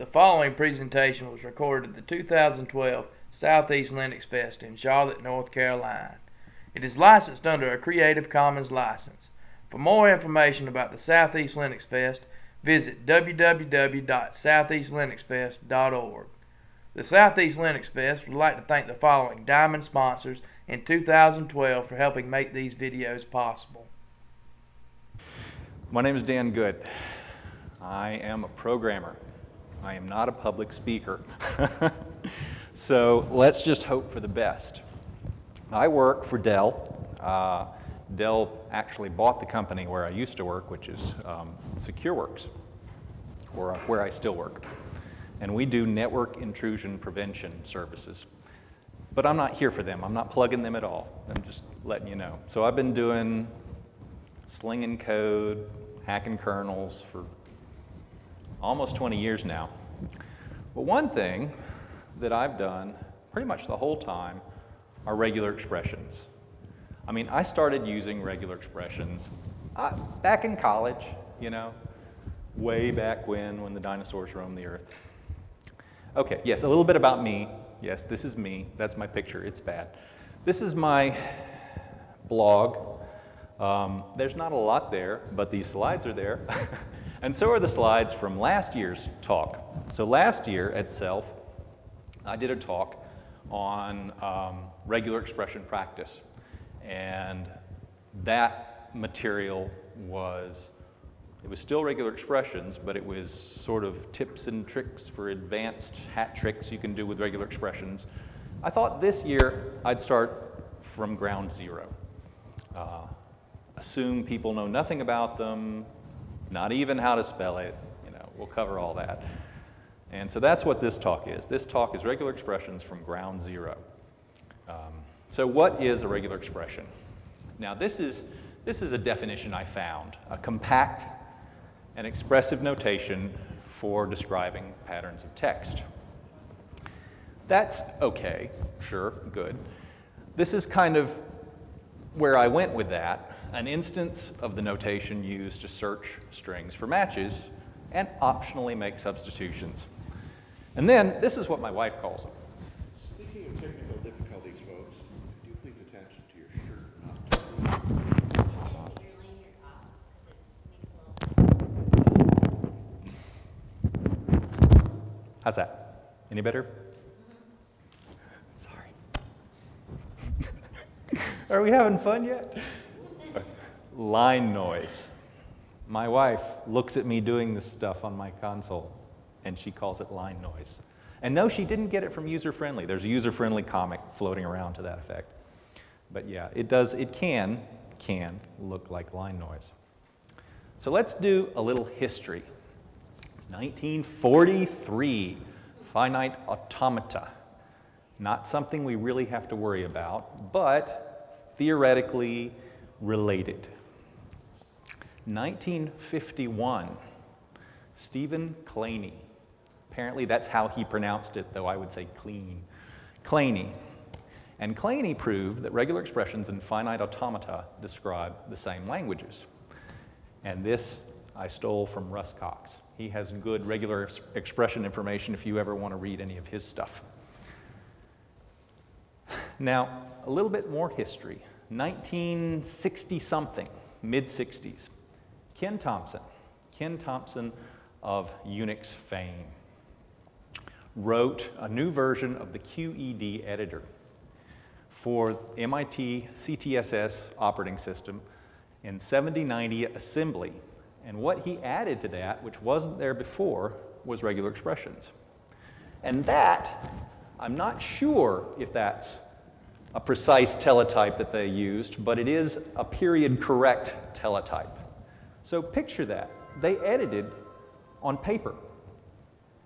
The following presentation was recorded at the 2012 Southeast Linux Fest in Charlotte, North Carolina. It is licensed under a Creative Commons license. For more information about the Southeast Linux Fest, visit www.southeastlinuxfest.org. The Southeast Linux Fest would like to thank the following diamond sponsors in 2012 for helping make these videos possible. My name is Dan Good. I am a programmer. I am not a public speaker. so let's just hope for the best. I work for Dell. Uh, Dell actually bought the company where I used to work, which is um, SecureWorks, where, where I still work. And we do network intrusion prevention services. But I'm not here for them. I'm not plugging them at all. I'm just letting you know. So I've been doing slinging code, hacking kernels for almost 20 years now. But one thing that I've done pretty much the whole time are regular expressions. I mean, I started using regular expressions uh, back in college, you know, way back when, when the dinosaurs roamed the earth. Okay, yes, a little bit about me. Yes, this is me. That's my picture. It's bad. This is my blog. Um, there's not a lot there, but these slides are there. and so are the slides from last year's talk. So last year at SELF, I did a talk on um, regular expression practice. And that material was, it was still regular expressions, but it was sort of tips and tricks for advanced hat tricks you can do with regular expressions. I thought this year I'd start from ground zero. Uh, assume people know nothing about them, not even how to spell it. You know, we'll cover all that. And so that's what this talk is. This talk is regular expressions from ground zero. Um, so what is a regular expression? Now this is, this is a definition I found, a compact and expressive notation for describing patterns of text. That's okay, sure, good. This is kind of where I went with that, an instance of the notation used to search strings for matches and optionally make substitutions. And then, this is what my wife calls them. Speaking of technical difficulties, folks, could you please attach it to your shirt? Not to How's that? Any better? Sorry. Are we having fun yet? Line noise. My wife looks at me doing this stuff on my console and she calls it line noise. And no, she didn't get it from user friendly. There's a user friendly comic floating around to that effect. But yeah, it does, it can, can look like line noise. So let's do a little history. 1943, finite automata. Not something we really have to worry about, but theoretically related. 1951, Stephen Kleene. Apparently that's how he pronounced it, though I would say clean. Kleene. And Kleene proved that regular expressions and finite automata describe the same languages. And this I stole from Russ Cox. He has good regular expression information if you ever want to read any of his stuff. Now, a little bit more history. 1960 something, mid 60s. Ken Thompson. Ken Thompson of Unix fame wrote a new version of the QED editor for MIT CTSS operating system in 7090 assembly. And what he added to that, which wasn't there before, was regular expressions. And that, I'm not sure if that's a precise teletype that they used, but it is a period correct teletype. So picture that. They edited on paper.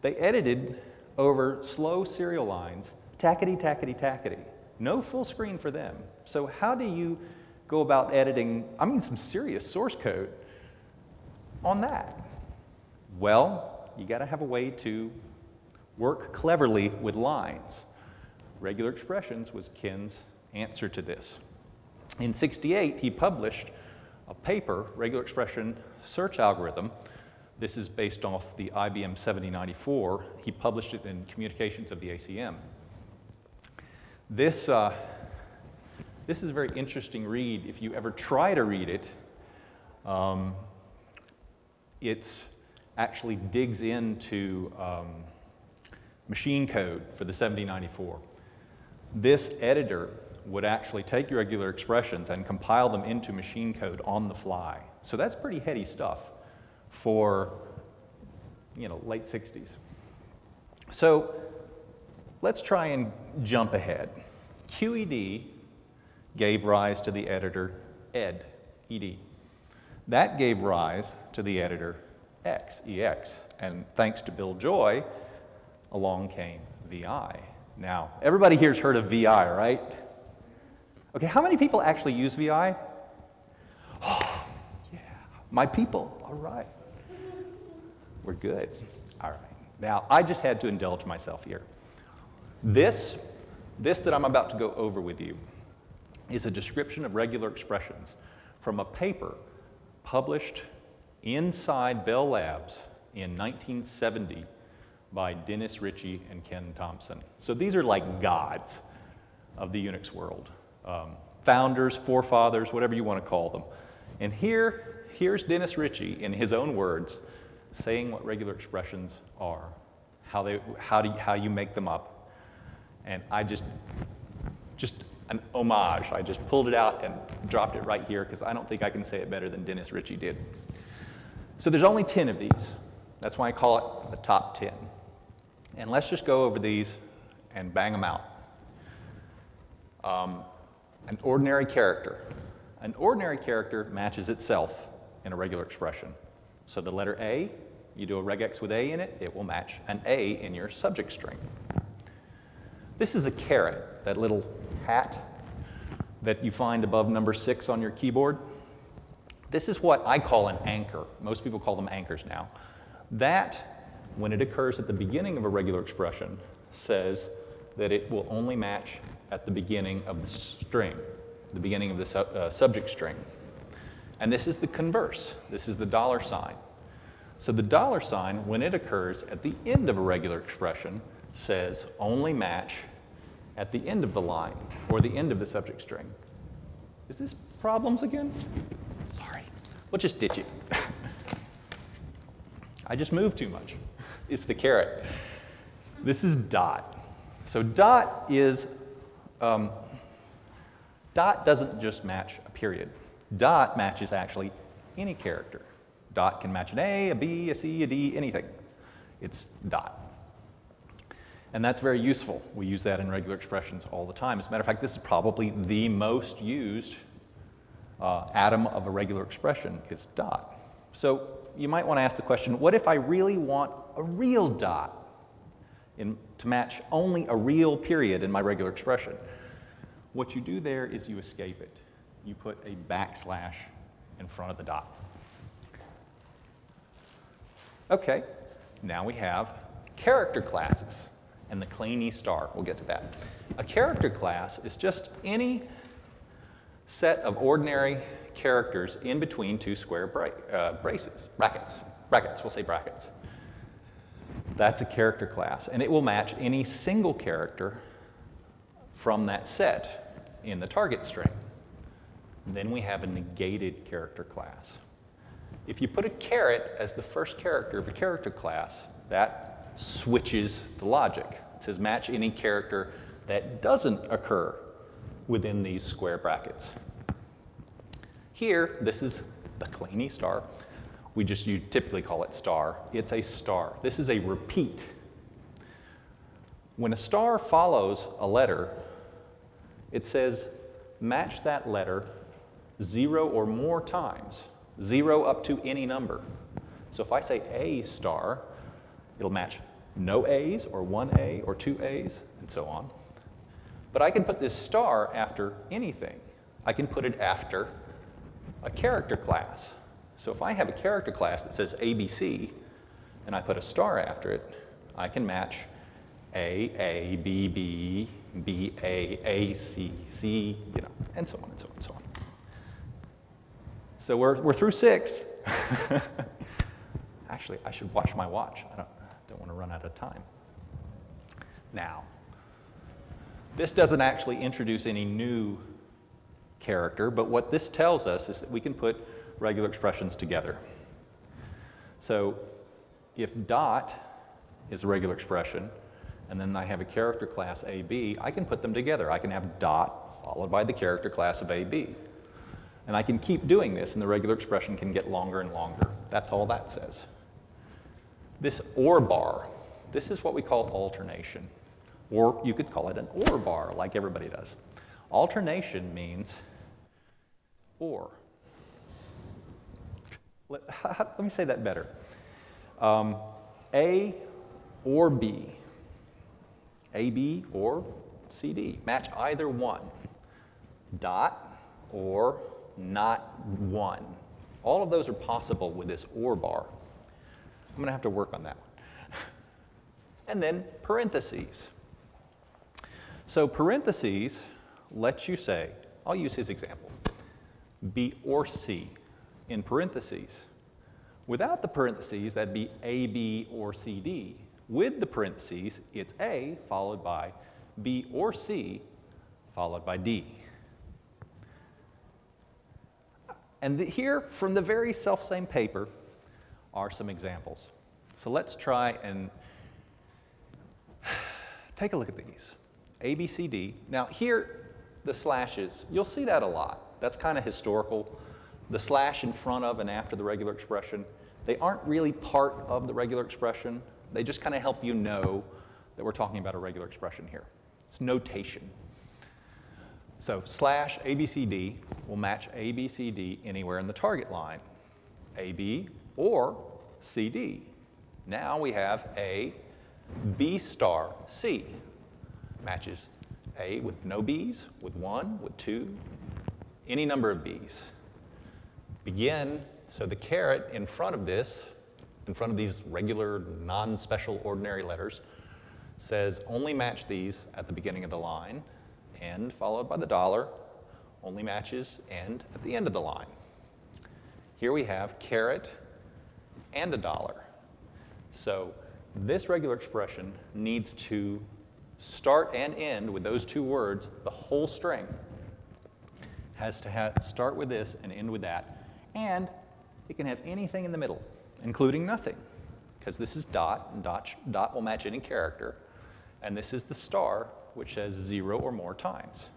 They edited over slow serial lines, tackety, tackety, tackety. No full screen for them. So how do you go about editing, I mean some serious source code on that? Well, you gotta have a way to work cleverly with lines. Regular expressions was Ken's answer to this. In 68, he published a paper, regular expression search algorithm, This is based off the IBM 7094. He published it in Communications of the ACM. This, uh, this is a very interesting read if you ever try to read it. Um, it's actually digs into um, machine code for the 7094. This editor would actually take your regular expressions and compile them into machine code on the fly. So that's pretty heady stuff for, you know, late 60s. So let's try and jump ahead. QED gave rise to the editor ed, ed. That gave rise to the editor X, EX. And thanks to Bill Joy, along came VI. Now, everybody here's heard of VI, right? Okay, how many people actually use VI? Oh, yeah, my people, all right. We're good. All right. Now, I just had to indulge myself here. This, this that I'm about to go over with you is a description of regular expressions from a paper published inside Bell Labs in 1970 by Dennis Ritchie and Ken Thompson. So these are like gods of the Unix world. Um, founders, forefathers, whatever you want to call them. And here, here's Dennis Ritchie in his own words saying what regular expressions are, how, they, how, do you, how you make them up. And I just, just an homage. I just pulled it out and dropped it right here because I don't think I can say it better than Dennis Ritchie did. So there's only 10 of these. That's why I call it the top 10. And let's just go over these and bang them out. Um, an ordinary character. An ordinary character matches itself in a regular expression. So the letter A, you do a regex with A in it, it will match an A in your subject string. This is a caret, that little hat that you find above number six on your keyboard. This is what I call an anchor. Most people call them anchors now. That, when it occurs at the beginning of a regular expression, says that it will only match at the beginning of the string, the beginning of the su uh, subject string. And this is the converse. This is the dollar sign. So the dollar sign, when it occurs at the end of a regular expression, says only match at the end of the line or the end of the subject string. Is this problems again? Sorry. We'll just ditch it. I just moved too much. It's the caret. This is dot. So dot is, um, dot doesn't just match a period. Dot matches actually any character. Dot can match an A, a B, a C, a D, anything. It's dot. And that's very useful. We use that in regular expressions all the time. As a matter of fact, this is probably the most used uh, atom of a regular expression is dot. So you might want to ask the question, what if I really want a real dot in, to match only a real period in my regular expression? What you do there is you escape it. You put a backslash in front of the dot. Okay, now we have character classes and the Kleene star. We'll get to that. A character class is just any set of ordinary characters in between two square bra uh, braces, brackets, brackets, we'll say brackets. That's a character class, and it will match any single character from that set in the target string. Then we have a negated character class. If you put a caret as the first character of a character class, that switches the logic. It says match any character that doesn't occur within these square brackets. Here, this is the Kleene star. We just you typically call it star. It's a star. This is a repeat. When a star follows a letter, it says match that letter zero or more times, zero up to any number. So if I say A star, it'll match no A's or one A or two A's and so on. But I can put this star after anything. I can put it after a character class. So if I have a character class that says ABC and I put a star after it, I can match A, A, B, B, B, A, A, C, C, you know, and so on and so on and so on. So we're, we're through six. Actually, I should watch my watch. I don't, don't want to run out of time. Now, this doesn't actually introduce any new character, but what this tells us is that we can put regular expressions together. So if dot is a regular expression, and then I have a character class AB, I can put them together. I can have dot followed by the character class of AB. And I can keep doing this, and the regular expression can get longer and longer. That's all that says. This OR bar, this is what we call alternation. Or you could call it an OR bar, like everybody does. Alternation means or. Let, let me say that better. Um, A or B. AB or CD. Match either one. Dot or not one. All of those are possible with this OR bar. I'm going to have to work on that one. And then parentheses. So parentheses lets you say, I'll use his example, B or C in parentheses. Without the parentheses, that'd be A, B, or C, D. With the parentheses, it's A followed by B or C followed by D. And the, here, from the very self-same paper, are some examples. So let's try and take a look at these. A, B, C, D. Now here, the slashes, you'll see that a lot. That's kind of historical. The slash in front of and after the regular expression, they aren't really part of the regular expression. They just kind of help you know that we're talking about a regular expression here. It's notation. So slash ABCD will match ABCD anywhere in the target line. AB or CD. Now we have A, B star, C. Matches A with no B's, with one, with two, any number of B's. Begin, so the caret in front of this, in front of these regular, non-special, ordinary letters, says only match these at the beginning of the line, and followed by the dollar, only matches end at the end of the line. Here we have caret and a dollar. So this regular expression needs to start and end with those two words, the whole string has to have, start with this and end with that. And it can have anything in the middle, including nothing, because this is dot, and dot, dot will match any character. And this is the star, which says zero or more times.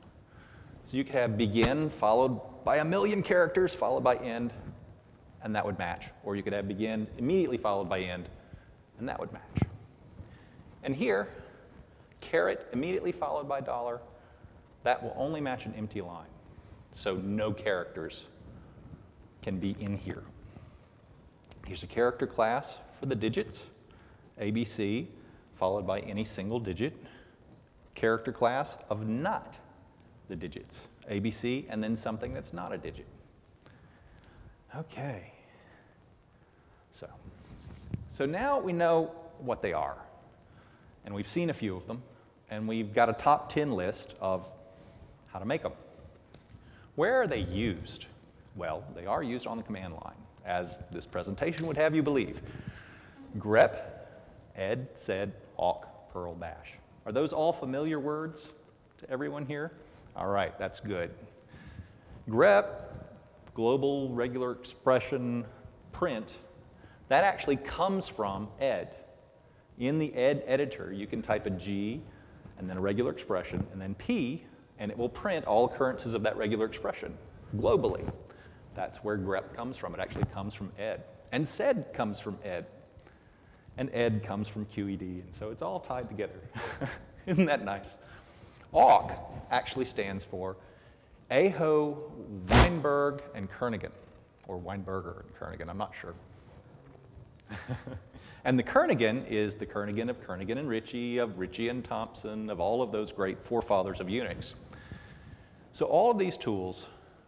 So you could have begin followed by a million characters, followed by end, and that would match. Or you could have begin immediately followed by end, and that would match. And here, caret immediately followed by dollar, that will only match an empty line. So no characters can be in here. Here's a character class for the digits, ABC, followed by any single digit character class of not the digits, ABC, and then something that's not a digit. Okay. So, so now we know what they are. And we've seen a few of them. And we've got a top 10 list of how to make them. Where are they used? Well, they are used on the command line, as this presentation would have you believe. grep, ed, sed, awk, perl, bash. Are those all familiar words to everyone here? All right, that's good. grep, global regular expression print, that actually comes from ed. In the ed editor, you can type a G and then a regular expression and then P, and it will print all occurrences of that regular expression globally. That's where grep comes from. It actually comes from ed. And sed comes from ed and ed comes from QED, and so it's all tied together. Isn't that nice? AWK actually stands for Aho, Weinberg, and Kernighan, or Weinberger and Kernighan, I'm not sure. and the Kernighan is the Kernighan of Kernighan and Ritchie, of Ritchie and Thompson, of all of those great forefathers of Unix. So all of these tools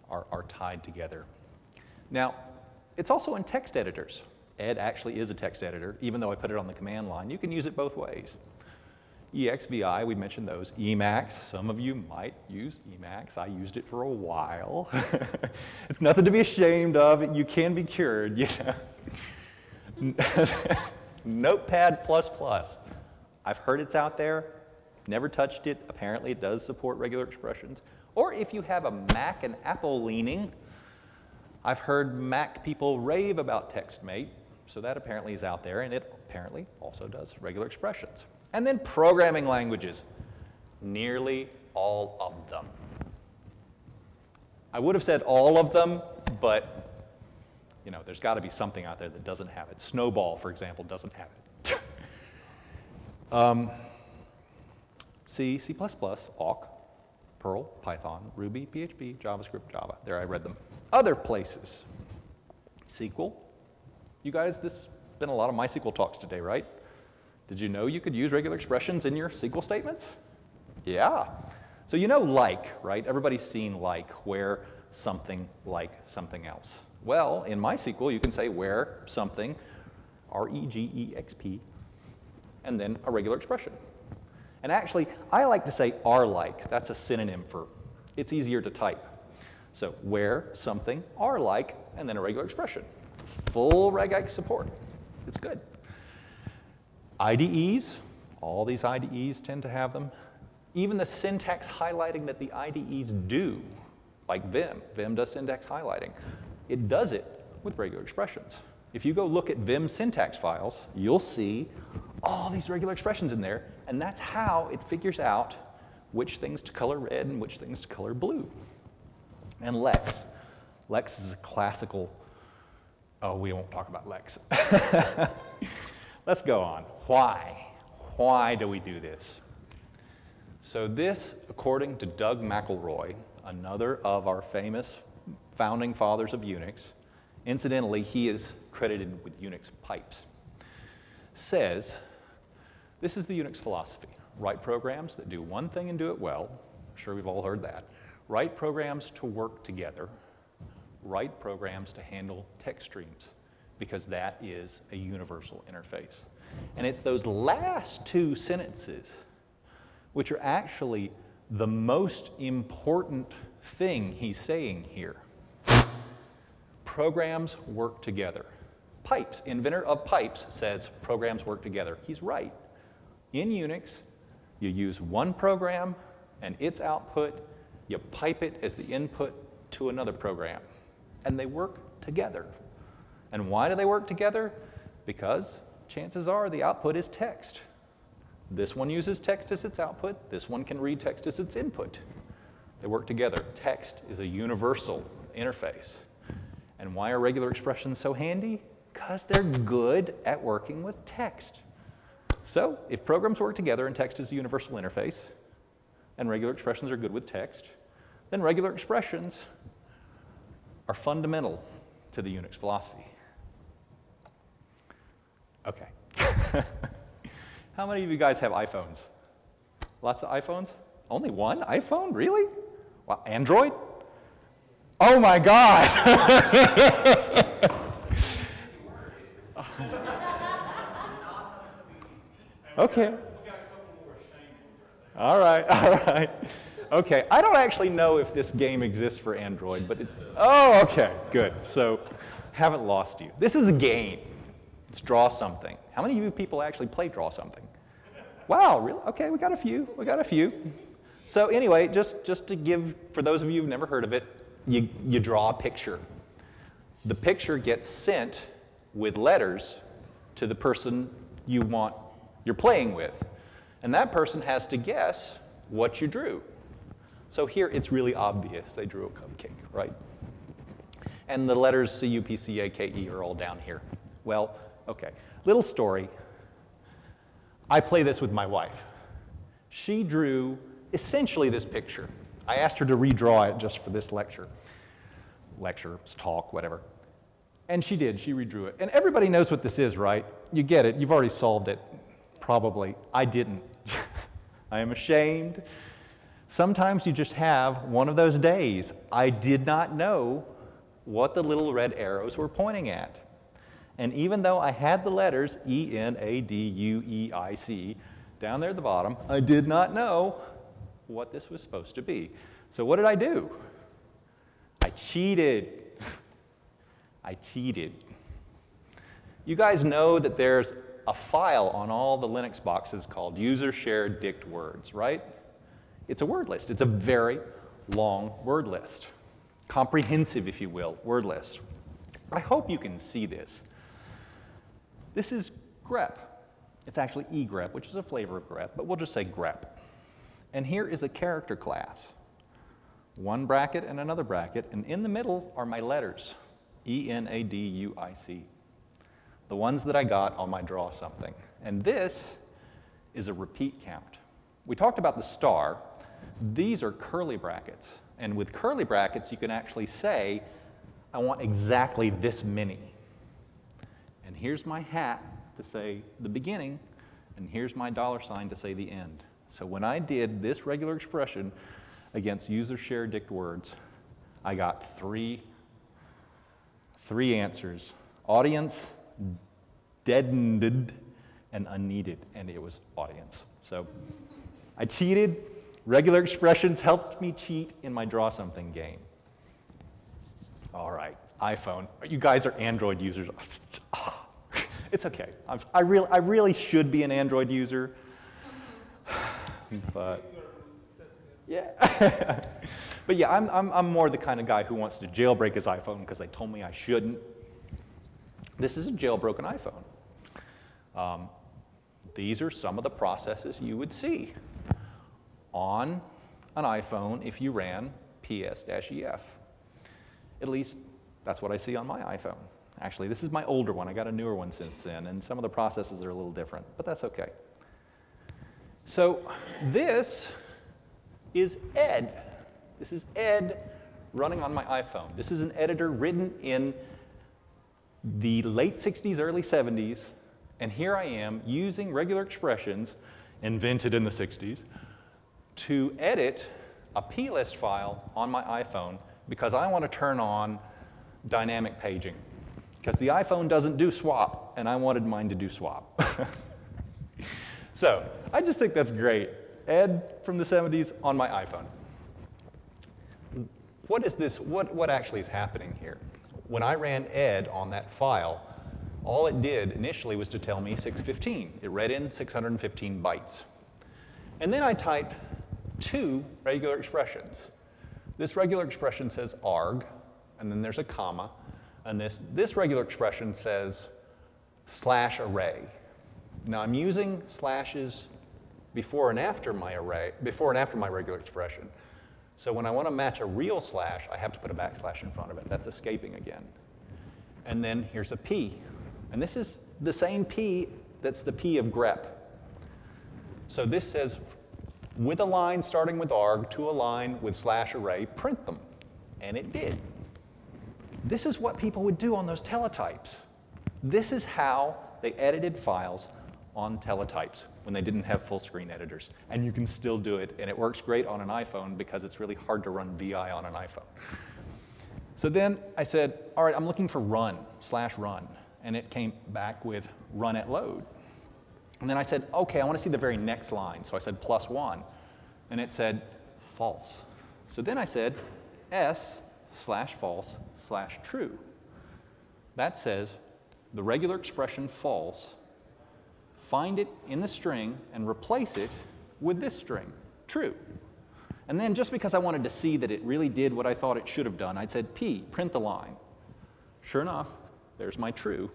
are, are tied together. Now, it's also in text editors. Ed actually is a text editor, even though I put it on the command line. You can use it both ways. EXVI, we mentioned those. Emacs, some of you might use Emacs. I used it for a while. it's nothing to be ashamed of. You can be cured, you know. Notepad++. I've heard it's out there, never touched it. Apparently it does support regular expressions. Or if you have a Mac and Apple leaning, I've heard Mac people rave about TextMate, so that apparently is out there, and it apparently also does regular expressions. And then programming languages, nearly all of them. I would have said all of them, but you know, there's got to be something out there that doesn't have it. SNOBOL, for example, doesn't have it. um, C, C++, awk, Perl, Python, Ruby, PHP, JavaScript, Java. There, I read them. Other places. SQL. You guys, this has been a lot of MySQL talks today, right? Did you know you could use regular expressions in your SQL statements? Yeah. So you know like, right? Everybody's seen like, where something like something else. Well, in MySQL, you can say where something, R-E-G-E-X-P, and then a regular expression. And actually, I like to say RLIKE. That's a synonym for it's easier to type. So where something RLIKE, and then a regular expression. Full regex support. It's good. IDEs, all these IDEs tend to have them. Even the syntax highlighting that the IDEs do, like Vim, Vim does syntax highlighting. It does it with regular expressions. If you go look at Vim syntax files, you'll see all these regular expressions in there, and that's how it figures out which things to color red and which things to color blue. And Lex. Lex is a classical, oh, we won't talk about Lex. Let's go on. Why? Why do we do this? So this, according to Doug McIlroy, another of our famous founding fathers of Unix, incidentally, he is credited with Unix pipes, says this is the Unix philosophy. Write programs that do one thing and do it well. I'm sure we've all heard that. Write programs to work together. Write programs to handle text streams because that is a universal interface. And it's those last two sentences which are actually the most important thing he's saying here programs work together. Pipes, inventor of pipes, says programs work together. He's right. In Unix, you use one program and its output, you pipe it as the input to another program, and they work together. And why do they work together? Because chances are the output is text. This one uses text as its output, this one can read text as its input. They work together. Text is a universal interface. And why are regular expressions so handy? Because they're good at working with text. So if programs work together and text is a universal interface, and regular expressions are good with text, then regular expressions are fundamental to the Unix philosophy. Okay. How many of you guys have iPhones? Lots of iPhones? Only one iPhone? Really? Wow, Android? Oh my God. okay. All right, all right. Okay, I don't actually know if this game exists for Android, but it, oh, okay, good. So, haven't lost you. This is a game. It's draw something. How many of you people actually play draw something? Wow, really? Okay, we got a few. We got a few. So anyway, just, just to give, for those of you who've never heard of it, you, you draw a picture. The picture gets sent with letters to the person you want you're playing with. And that person has to guess what you drew. So here it's really obvious they drew a cupcake, right? And the letters C, U, P, C, A, K, E are all down here. Well, okay. Little story. I play this with my wife. She drew essentially this picture. I asked her to redraw it just for this lecture. Lecture, talk, whatever. And she did, she redrew it. And everybody knows what this is, right? You get it, you've already solved it. Probably. I didn't. I am ashamed. Sometimes you just have one of those days. I did not know what the little red arrows were pointing at. And even though I had the letters E N A D U E I C down there at the bottom, I did not know what this was supposed to be. So what did I do? I cheated. I cheated. You guys know that there's a file on all the Linux boxes called user shared dict words, right? It's a word list. It's a very long word list. Comprehensive, if you will, word list. I hope you can see this. This is grep. It's actually egrep, which is a flavor of grep, but we'll just say grep. And here is a character class. One bracket and another bracket, and in the middle are my letters, E-N-A-D-U-I-C. The ones that I got on my draw something. And this is a repeat count. We talked about the star. These are curly brackets. And with curly brackets, you can actually say, I want exactly this many. And here's my hat to say the beginning, and here's my dollar sign to say the end. So when I did this regular expression against user share dict words, I got three, three answers. Audience, deadened, and unneeded, and it was audience. So I cheated. Regular expressions helped me cheat in my draw something game. All right, iPhone. You guys are Android users. It's okay. I'm, I, real, I really should be an Android user. but yeah. but yeah, I'm, I'm, I'm more the kind of guy who wants to jailbreak his iPhone because they told me I shouldn't. This is a jailbroken iPhone. Um, these are some of the processes you would see on an iPhone if you ran ps-ef. At least that's what I see on my iPhone. Actually, this is my older one. I got a newer one since then, and some of the processes are a little different, but that's okay. So this is Ed. This is Ed running on my iPhone. This is an editor written in the late 60s, early 70s, and here I am using regular expressions invented in the 60s to edit a plist file on my iPhone because I want to turn on dynamic paging. Because the iPhone doesn't do swap, and I wanted mine to do swap. so I just think that's great. Ed from the 70s on my iPhone. What is this, what, what actually is happening here? When I ran ed on that file, all it did initially was to tell me 615. It read in 615 bytes. And then I typed two regular expressions. This regular expression says arg, and then there's a comma, and this, this regular expression says slash array. Now I'm using slashes before and after my array, before and after my regular expression. So when I want to match a real slash, I have to put a backslash in front of it. That's escaping again. And then here's a P. And this is the same P that's the P of grep. So this says, with a line starting with arg to a line with slash array, print them. And it did. This is what people would do on those teletypes. This is how they edited files on teletypes when they didn't have full screen editors. And you can still do it, and it works great on an iPhone because it's really hard to run VI on an iPhone. So then I said, all right, I'm looking for run, slash run. And it came back with run at load. And then I said, okay, I want to see the very next line. So I said plus one. And it said false. So then I said s slash false slash true. That says the regular expression false, find it in the string and replace it with this string, true. And then just because I wanted to see that it really did what I thought it should have done, I said P, print the line. Sure enough, there's my true.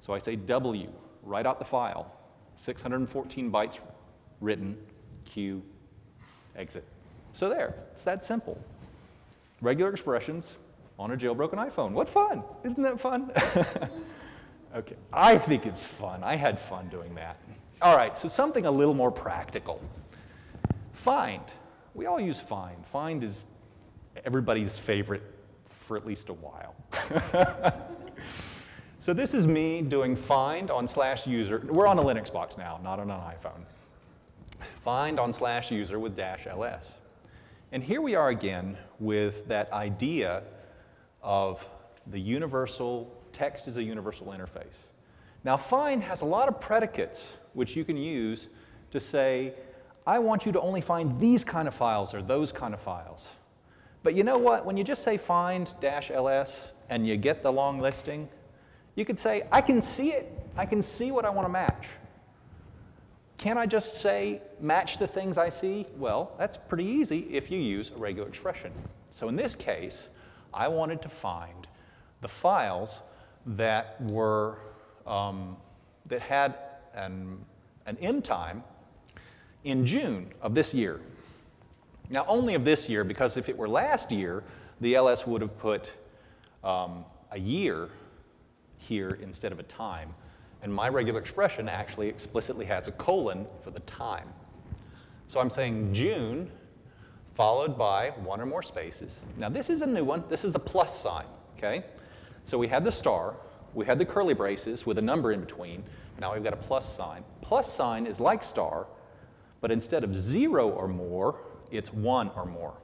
So I say W, write out the file, 614 bytes written, Q, exit. So there, it's that simple regular expressions on a jailbroken iPhone. What fun! Isn't that fun? okay, I think it's fun. I had fun doing that. All right, so something a little more practical. Find. We all use find. Find is everybody's favorite for at least a while. so this is me doing find on slash user. We're on a Linux box now, not on an iPhone. Find on slash user with dash ls. And here we are again with that idea of the universal, text is a universal interface. Now find has a lot of predicates which you can use to say, I want you to only find these kind of files or those kind of files. But you know what? When you just say find dash ls and you get the long listing, You could say, I can see it. I can see what I want to match. Can I just say match the things I see? Well, that's pretty easy if you use a regular expression. So in this case, I wanted to find the files that were um, that had an, an end time in June of this year. Now, only of this year, because if it were last year, the LS would have put um, a year here instead of a time. And my regular expression actually explicitly has a colon for the time. So I'm saying June followed by one or more spaces. Now this is a new one. This is a plus sign, okay? So we had the star, we had the curly braces with a number in between. Now we've got a plus sign. Plus sign is like star, but instead of zero or more, it's one or more.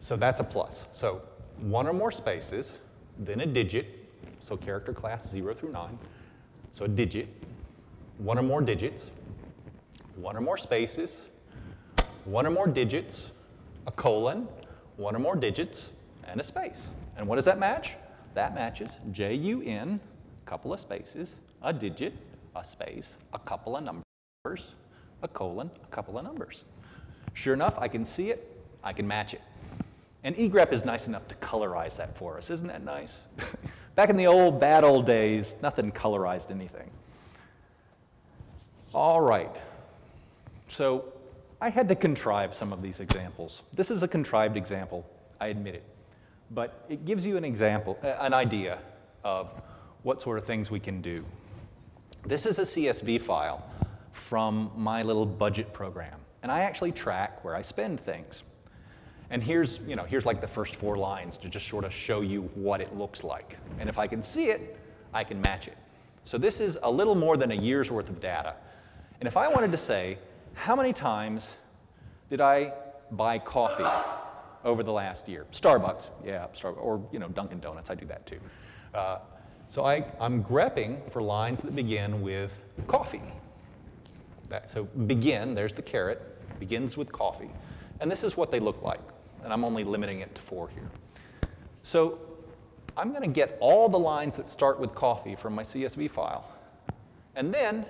So that's a plus. So one or more spaces, then a digit, so character class 0 through 9, so a digit, one or more digits, one or more spaces, one or more digits, a colon, one or more digits, and a space. And what does that match? That matches J-U-N, couple of spaces, a digit, a space, a couple of numbers, a colon, a couple of numbers. Sure enough, I can see it, I can match it. And egrep is nice enough to colorize that for us. Isn't that nice? Back in the old, bad old days, nothing colorized anything. All right. So I had to contrive some of these examples. This is a contrived example, I admit it. But it gives you an example, uh, an idea of what sort of things we can do. This is a CSV file from my little budget program. And I actually track where I spend things. And here's, you know, here's like the first four lines to just sort of show you what it looks like. And if I can see it, I can match it. So this is a little more than a year's worth of data. And if I wanted to say, how many times did I buy coffee over the last year? Starbucks, yeah, Starbucks, or you know, Dunkin' Donuts, I do that too. Uh, so I, I'm grepping for lines that begin with coffee. That, so begin, there's the caret, begins with coffee. And this is what they look like and I'm only limiting it to four here. So I'm going to get all the lines that start with coffee from my CSV file. And then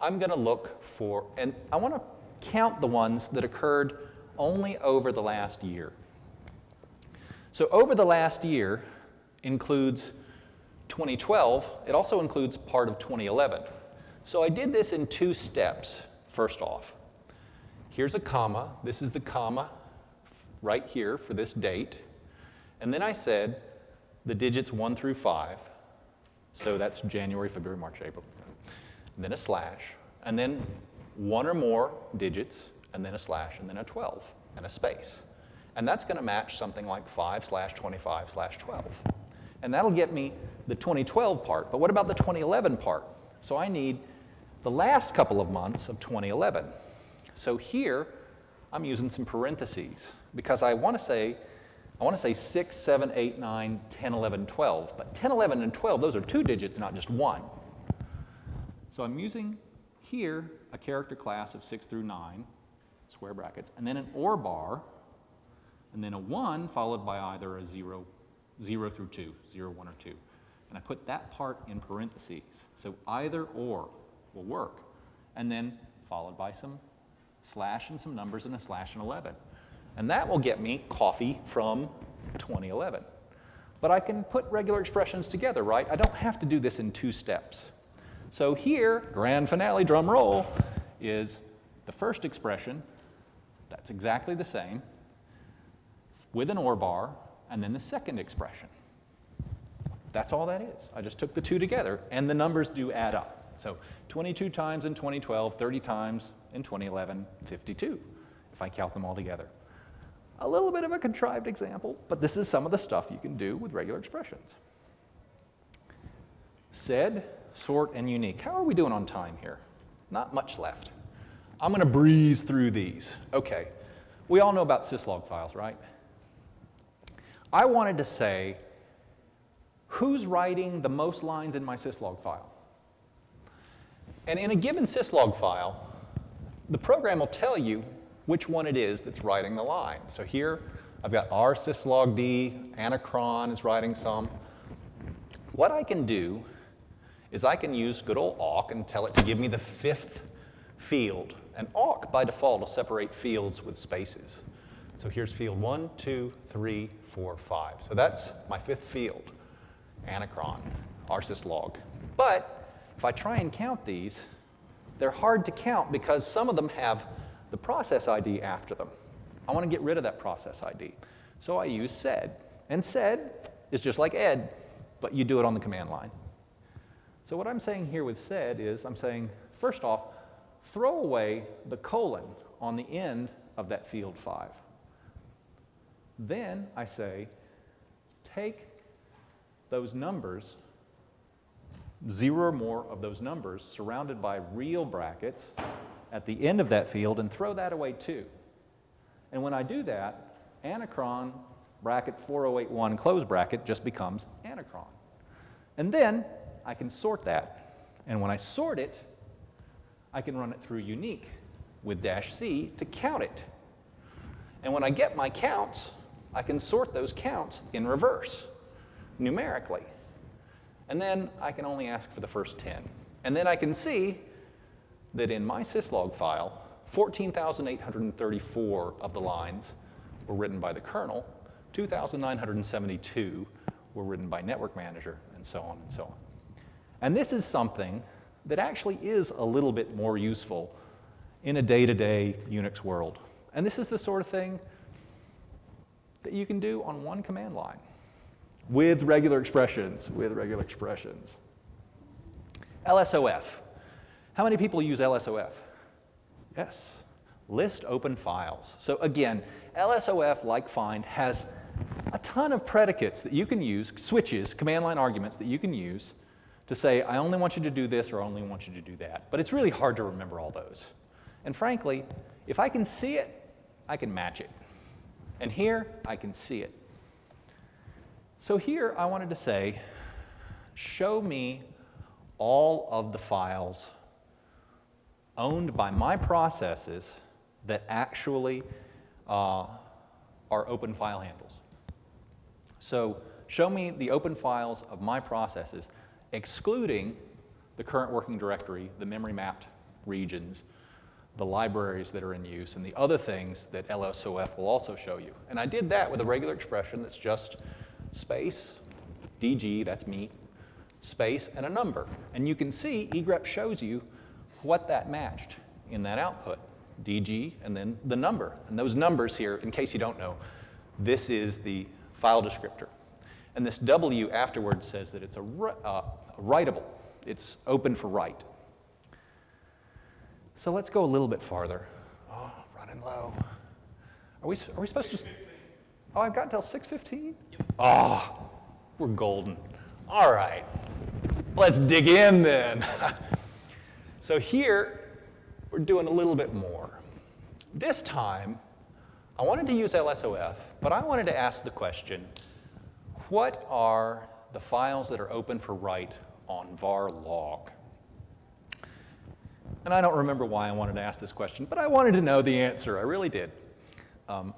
I'm going to look for, and I want to count the ones that occurred only over the last year. So over the last year includes 2012. It also includes part of 2011. So I did this in two steps, first off. Here's a comma. This is the comma right here for this date. And then I said the digits 1 through 5. So that's January, February, March, April. And then a slash. And then one or more digits, and then a slash, and then a 12, and a space. And that's going to match something like 5 slash 25 slash 12. And that'll get me the 2012 part. But what about the 2011 part? So I need the last couple of months of 2011. So here, I'm using some parentheses because I want to say, I want to say 6, 7, 8, 9, 10, 11, 12. But 10, 11, and 12, those are two digits, not just one. So I'm using here a character class of 6 through 9, square brackets, and then an OR bar, and then a 1 followed by either a 0, 0 through 2, 0, 1, or 2. And I put that part in parentheses. So either or will work. And then followed by some slash and some numbers and a slash and 11. And that will get me coffee from 2011. But I can put regular expressions together, right? I don't have to do this in two steps. So here, grand finale, drum roll, is the first expression. That's exactly the same with an OR bar, and then the second expression. That's all that is. I just took the two together, and the numbers do add up. So 22 times in 2012, 30 times in 2011, 52, if I count them all together. A little bit of a contrived example, but this is some of the stuff you can do with regular expressions. Sed, sort, and uniq. How are we doing on time here? Not much left. I'm going to breeze through these. Okay, we all know about syslog files, right? I wanted to say, who's writing the most lines in my syslog file? And in a given syslog file, the program will tell you which one it is that's writing the line. So here I've got rsyslogd, Anacron is writing some. what I can do is I can use good old awk and tell it to give me the fifth field. And awk, by default, will separate fields with spaces. So here's field one, two, three, four, five. So that's my fifth field, anacron, rsyslog. But if I try and count these, they're hard to count because some of them have the process ID after them. I want to get rid of that process ID. So I use sed. And sed is just like ed, but you do it on the command line. So what I'm saying here with sed is I'm saying, first off, throw away the colon on the end of that field 5. Then I say, take those numbers, zero or more of those numbers, surrounded by real brackets at the end of that field, and throw that away too. And when I do that, anacron bracket 4081 close bracket just becomes anacron. And then I can sort that. And when I sort it, I can run it through uniq with dash C to count it. And when I get my counts, I can sort those counts in reverse, numerically. And then I can only ask for the first 10. And then I can see that in my syslog file, 14,834 of the lines were written by the kernel, 2,972 were written by network manager, and so on and so on. And this is something that actually is a little bit more useful in a day-to-day -day Unix world. And this is the sort of thing that you can do on one command line with regular expressions, with regular expressions. LSOF. How many people use LSOF? Yes. List open files. So again, LSOF, like find, has a ton of predicates that you can use, switches, command line arguments that you can use to say, I only want you to do this or I only want you to do that. But it's really hard to remember all those. And frankly, if I can see it, I can match it. And here, I can see it. So here, I wanted to say, show me all of the files owned by my processes that actually uh, are open file handles. So show me the open files of my processes, excluding the current working directory, the memory mapped regions, the libraries that are in use, and the other things that LSOF will also show you. And I did that with a regular expression that's just space, DG, that's me, space, and a number. And you can see egrep shows you what that matched in that output, DG, and then the number. And those numbers here, in case you don't know, this is the file descriptor. And this W afterwards says that it's a, uh, writable. It's open for write. So let's go a little bit farther. Oh, running low. Are we, are we supposed to? Oh, I've got until 6.15? Yep. Oh, we're golden. All right, let's dig in then. so here, we're doing a little bit more. This time, I wanted to use LSOF, but I wanted to ask the question, what are the files that are open for write on var log? And I don't remember why I wanted to ask this question, but I wanted to know the answer. I really did. Um,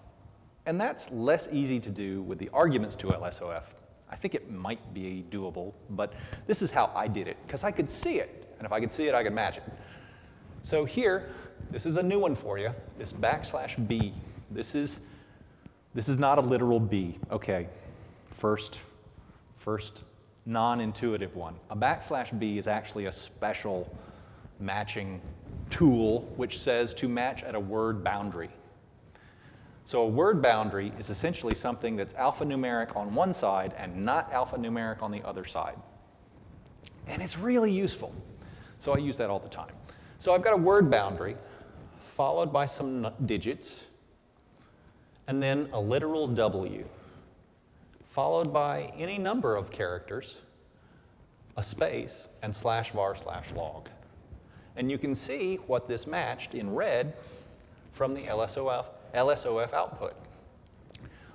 and that's less easy to do with the arguments to LSOF. I think it might be doable, but this is how I did it, because I could see it. And if I could see it, I could match it. So here, this is a new one for you, this backslash b. This is, this is not a literal b. Okay, first, first non-intuitive one. A backslash b is actually a special matching tool which says to match at a word boundary. So a word boundary is essentially something that's alphanumeric on one side and not alphanumeric on the other side. And it's really useful. So I use that all the time. So I've got a word boundary followed by some digits and then a literal W followed by any number of characters, a space, and slash var slash log. And you can see what this matched in red from the LSOF, LSOF output.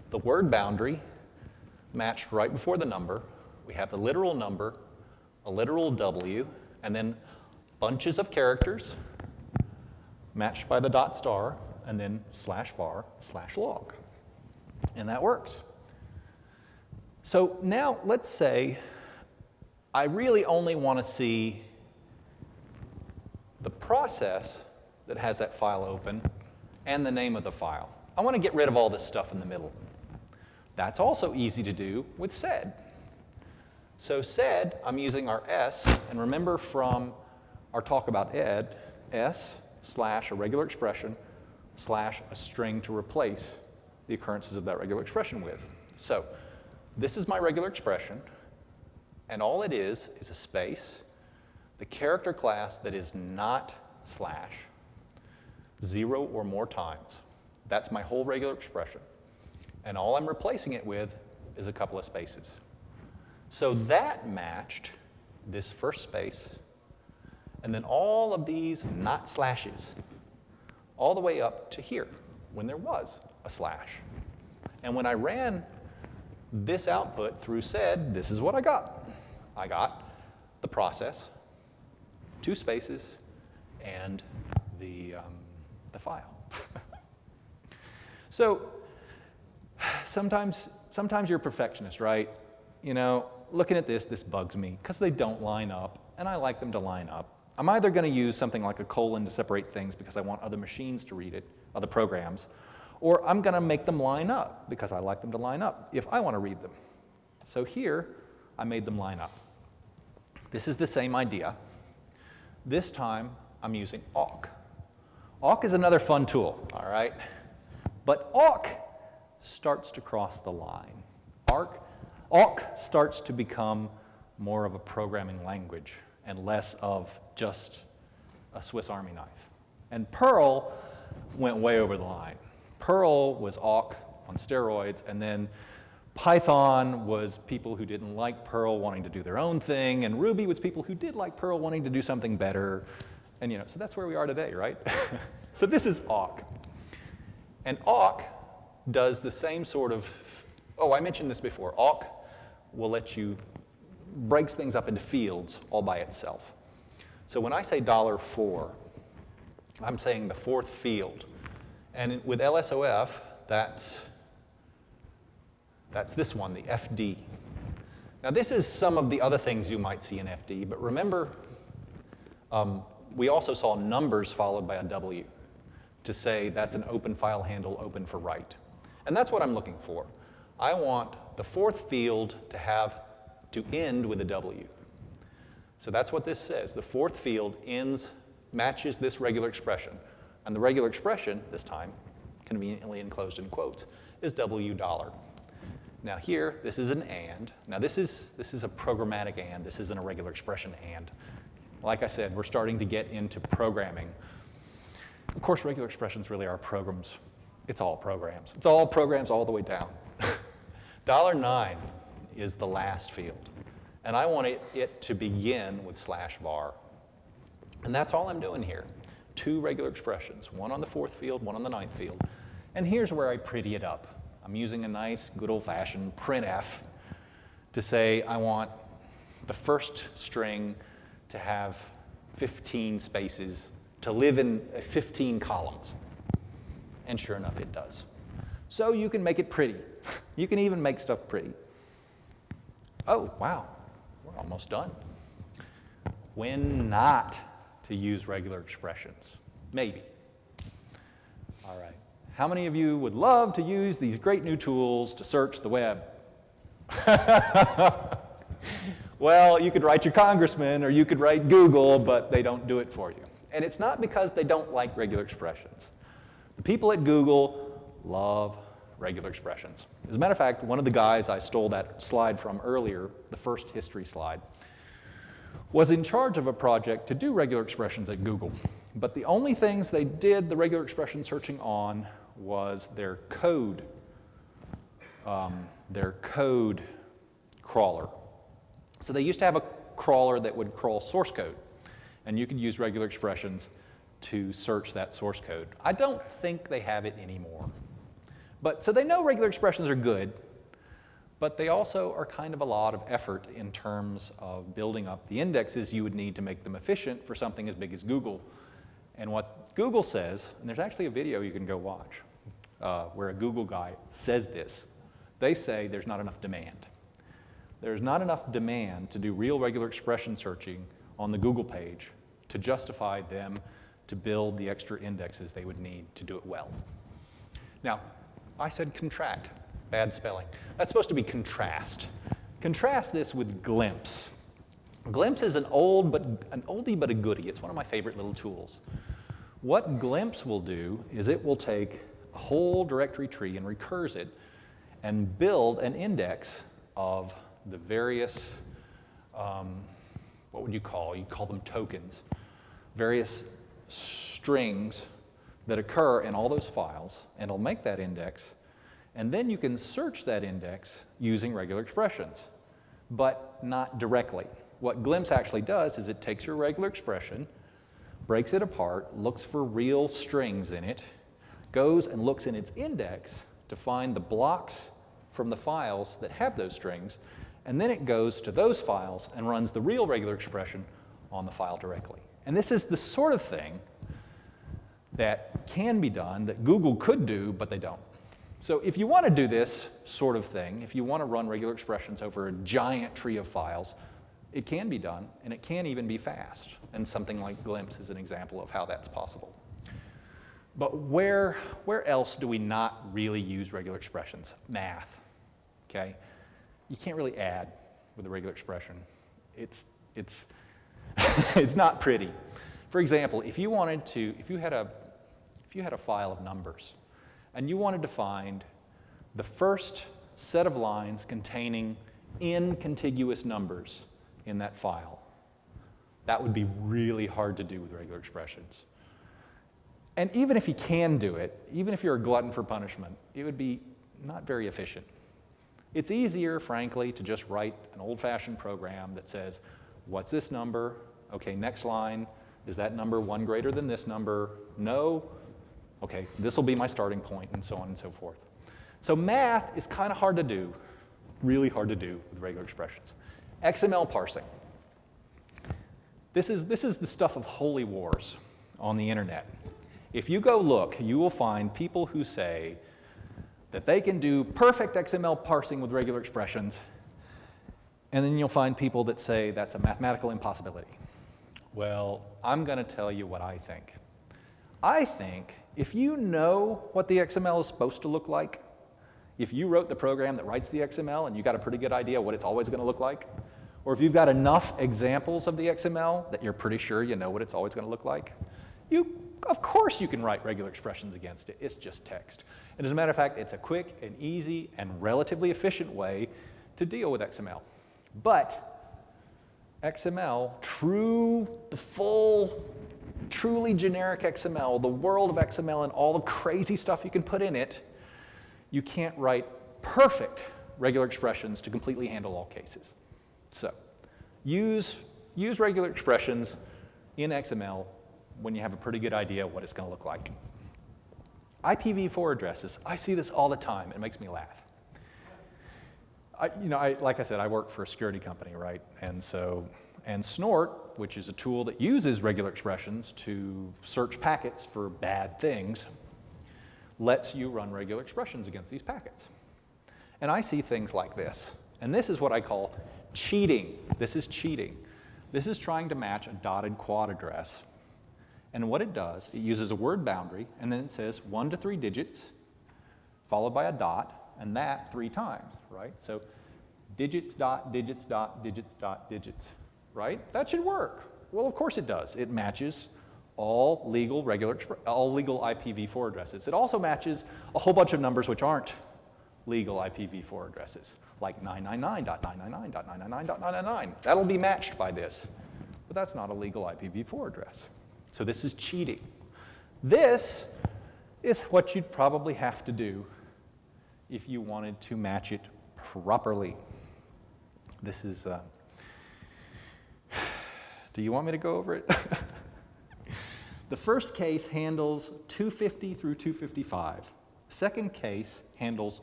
The word boundary matched right before the number. We have the literal number, a literal W, and then bunches of characters matched by the dot star, and then slash var slash log. And that works. So now let's say I really only want to see the process that has that file open and the name of the file. I want to get rid of all this stuff in the middle. That's also easy to do with sed. So sed, I'm using our s, and remember from our talk about ed, s slash a regular expression slash a string to replace the occurrences of that regular expression with. So this is my regular expression, and all it is is a space, the character class that is not slash, zero or more times. That's my whole regular expression. And all I'm replacing it with is a couple of spaces. So that matched this first space, and then all of these not slashes, all the way up to here, when there was a slash. And when I ran this output through sed, this is what I got. I got the process, two spaces, and the, um, the file. so sometimes, sometimes you're a perfectionist, right? You know, looking at this, this bugs me because they don't line up, and I like them to line up. I'm either going to use something like a colon to separate things because I want other machines to read it, other programs, or I'm going to make them line up because I like them to line up if I want to read them. So here, I made them line up. This is the same idea. This time, I'm using awk. Awk is another fun tool, all right? But awk starts to cross the line. Arc, awk starts to become more of a programming language and less of just a Swiss Army knife. And Perl went way over the line. Perl was awk on steroids, and then Python was people who didn't like Perl wanting to do their own thing, and Ruby was people who did like Perl wanting to do something better. And you know, so that's where we are today, right? so this is awk. And awk does the same sort of, oh, I mentioned this before. awk will let you, breaks things up into fields all by itself. So when I say dollar $4, I'm saying the fourth field. And with LSOF, that's, that's this one, the FD. Now this is some of the other things you might see in FD, but remember, um, we also saw numbers followed by a W to say that's an open file handle open for write. And that's what I'm looking for. I want the fourth field to have to end with a W. So that's what this says. The fourth field ends, matches this regular expression. And the regular expression, this time, conveniently enclosed in quotes, is W dollar. Now here, this is an AND. Now this is, this is a programmatic AND. This isn't a regular expression AND. Like I said, we're starting to get into programming. Of course, regular expressions really are programs. It's all programs. It's all programs all the way down. Dollar nine is the last field. And I want it, it to begin with slash var. And that's all I'm doing here. Two regular expressions, one on the fourth field, one on the ninth field. And here's where I pretty it up. I'm using a nice, good old-fashioned printf to say I want the first string to have 15 spaces, to live in uh, 15 columns. And sure enough, it does. So you can make it pretty. You can even make stuff pretty. Oh, wow, we're almost done. When not to use regular expressions? Maybe. All right. How many of you would love to use these great new tools to search the web? well, you could write your congressman or you could write Google, but they don't do it for you. And it's not because they don't like regular expressions. The people at Google love regular expressions. As a matter of fact, one of the guys I stole that slide from earlier, the first history slide, was in charge of a project to do regular expressions at Google. But the only things they did the regular expression searching on was their code, um, their code crawler. So they used to have a crawler that would crawl source code, and you could use regular expressions to search that source code. I don't think they have it anymore. But so they know regular expressions are good, but they also are kind of a lot of effort in terms of building up the indexes you would need to make them efficient for something as big as Google. And what Google says, and there's actually a video you can go watch, uh, where a Google guy says this. They say there's not enough demand. There's not enough demand to do real regular expression searching on the Google page to justify them to build the extra indexes they would need to do it well. Now, I said contract, bad spelling. That's supposed to be contrast. Contrast this with Glimpse. Glimpse is an old but an oldie but a goodie. It's one of my favorite little tools. What Glimpse will do is it will take a whole directory tree and recurse it and build an index of the various, um, what would you call? You call them tokens, various strings that occur in all those files, and it'll make that index. And then you can search that index using regular expressions, but not directly. What Glimpse actually does is it takes your regular expression, breaks it apart, looks for real strings in it, goes and looks in its index to find the blocks from the files that have those strings, and then it goes to those files and runs the real regular expression on the file directly. And this is the sort of thing that can be done that Google could do, but they don't. So if you want to do this sort of thing, if you want to run regular expressions over a giant tree of files, it can be done, and it can even be fast. And something like Glimpse is an example of how that's possible. But where, where else do we not really use regular expressions? Math, okay? You can't really add with a regular expression. It's, it's, it's not pretty. For example, if you wanted to, if you had a, if you had a file of numbers and you wanted to find the first set of lines containing n contiguous numbers in that file, that would be really hard to do with regular expressions. And even if you can do it, even if you're a glutton for punishment, it would be not very efficient. It's easier, frankly, to just write an old fashioned program that says, what's this number? Okay, next line. Is that number one greater than this number? No. Okay, this will be my starting point, and so on and so forth. So math is kind of hard to do, really hard to do with regular expressions. XML parsing. This is, this is the stuff of holy wars on the internet. If you go look, you will find people who say that they can do perfect XML parsing with regular expressions, and then you'll find people that say that's a mathematical impossibility. Well, I'm going to tell you what I think. I think if you know what the XML is supposed to look like, if you wrote the program that writes the XML and you got a pretty good idea what it's always going to look like, or if you've got enough examples of the XML that you're pretty sure you know what it's always going to look like, you of course you can write regular expressions against it. It's just text. And as a matter of fact, it's a quick and easy and relatively efficient way to deal with XML. But XML, true, the full, truly generic XML, the world of XML and all the crazy stuff you can put in it, you can't write perfect regular expressions to completely handle all cases. So use, use regular expressions in XML when you have a pretty good idea what it's going to look like. IPv4 addresses, I see this all the time. It makes me laugh. I, you know, I, like I said, I work for a security company, right? And so, and Snort, which is a tool that uses regular expressions to search packets for bad things, lets you run regular expressions against these packets. And I see things like this. And this is what I call cheating. This is cheating. This is trying to match a dotted quad address and what it does, it uses a word boundary, and then it says one to three digits, followed by a dot, and that three times, right? So digits, dot, digits, dot, digits, dot, digits, right? That should work. Well, of course it does. It matches all legal regular, all legal IPv4 addresses. It also matches a whole bunch of numbers which aren't legal IPv4 addresses, like 999.999.999.999. That'll be matched by this, but that's not a legal IPv4 address. So this is cheating. This is what you'd probably have to do if you wanted to match it properly. This is, uh, do you want me to go over it? the first case handles 250 through 255. The second case handles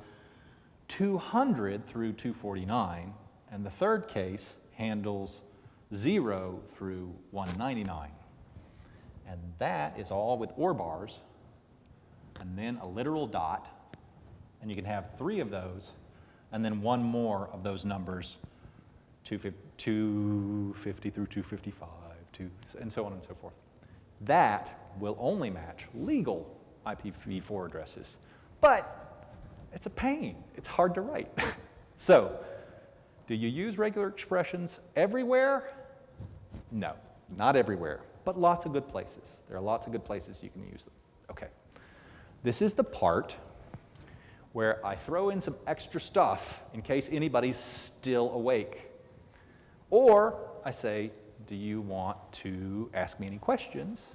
200 through 249. And the third case handles 0 through 199. And that is all with OR bars, and then a literal dot, and you can have three of those, and then one more of those numbers 250, 250 through 255, two, and so on and so forth. That will only match legal IPv4 addresses. But it's a pain. It's hard to write. so, do you use regular expressions everywhere? No, not everywhere, but lots of good places. There are lots of good places you can use them. Okay. This is the part where I throw in some extra stuff in case anybody's still awake. Or I say, do you want to ask me any questions?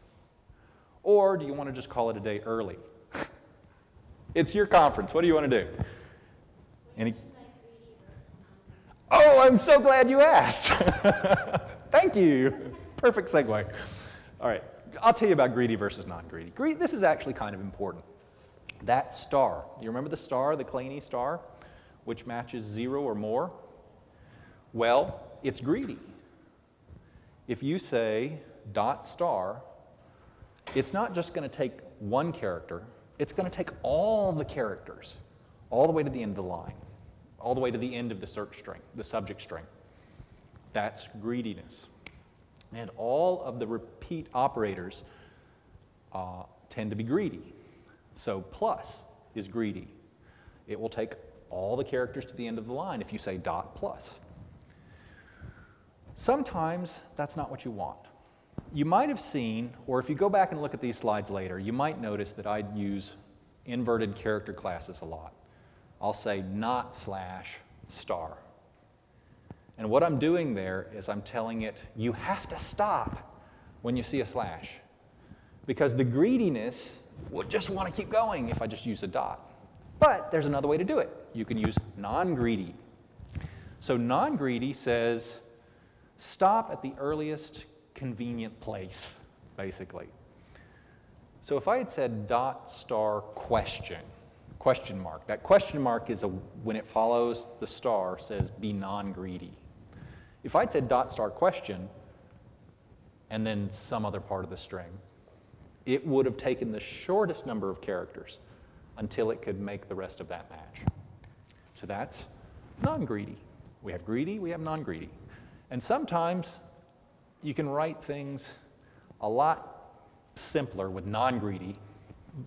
Or do you want to just call it a day early? it's your conference. What do you want to do? Any? Oh, I'm so glad you asked. Thank you. Perfect segue. All right, I'll tell you about greedy versus non-greedy. Greedy, this is actually kind of important. That star, you remember the star, the Kleene star, which matches zero or more? Well, it's greedy. If you say dot star, it's not just going to take one character, it's going to take all the characters, all the way to the end of the line, all the way to the end of the search string, the subject string. That's greediness. And all of the repeat operators uh, tend to be greedy. So plus is greedy. It will take all the characters to the end of the line if you say dot plus. Sometimes that's not what you want. You might have seen, or if you go back and look at these slides later, you might notice that I use inverted character classes a lot. I'll say not slash star. And what I'm doing there is I'm telling it, you have to stop when you see a slash. Because the greediness would just want to keep going if I just use a dot. But there's another way to do it. You can use non-greedy. So non-greedy says, stop at the earliest convenient place, basically. So if I had said dot star question, question mark, that question mark is a, when it follows the star says be non-greedy. If I'd said dot star question and then some other part of the string, it would have taken the shortest number of characters until it could make the rest of that match. So that's non-greedy. We have greedy, we have non-greedy. And sometimes you can write things a lot simpler with non-greedy,